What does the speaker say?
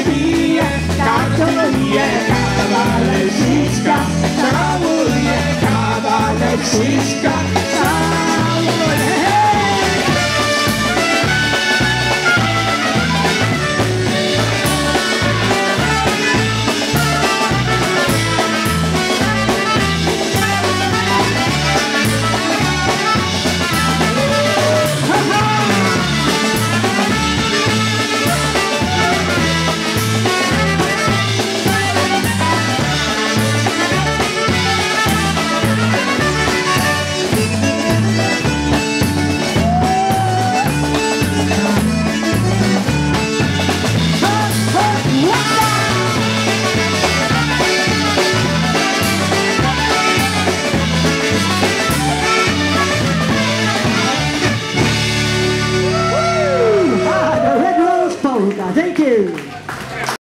Podobnie żmije, katuje Kawaler Szyszka całuje Kawaler Thank you.